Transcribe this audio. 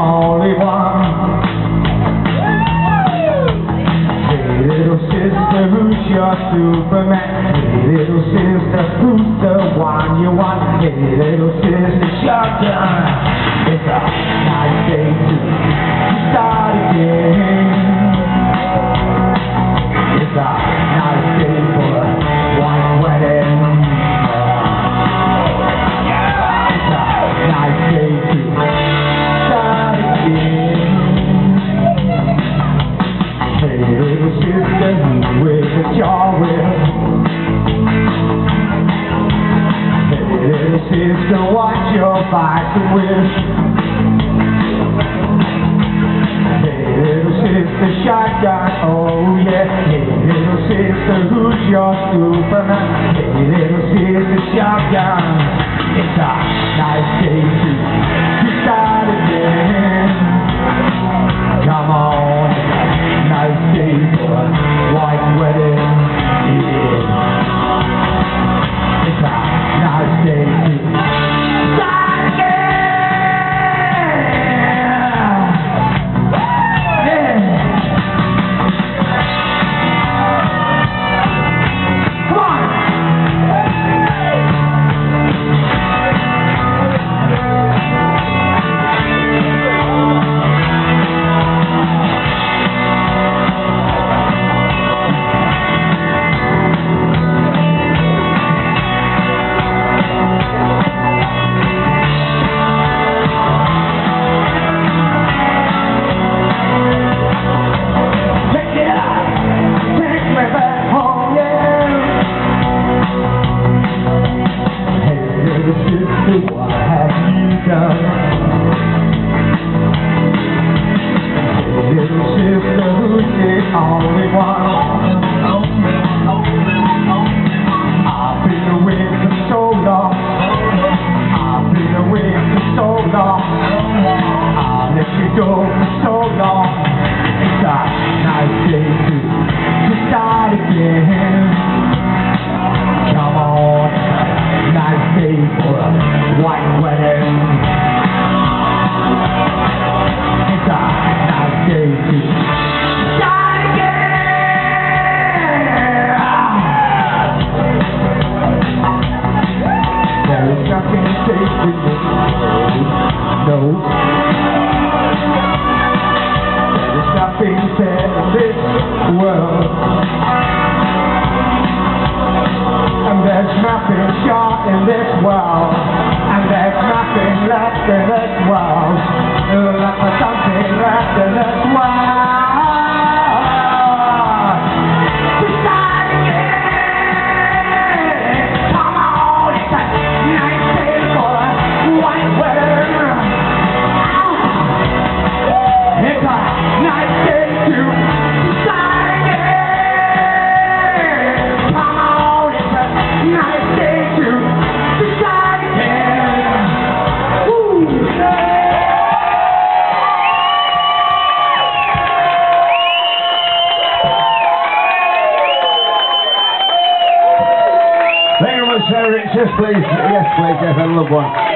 only one. Hey little sister, who's your Superman? Hey little sister, who's the one you want? Hey little sister, shotgun. is to watch your bike to wish. Hey little sister, shotgun, oh yeah. Hey little sister, who's your superman? Hey little sister, shotgun. go. So in this world, and there's nothing left in this world. Yes, please. Yes, please. Yes, I love one.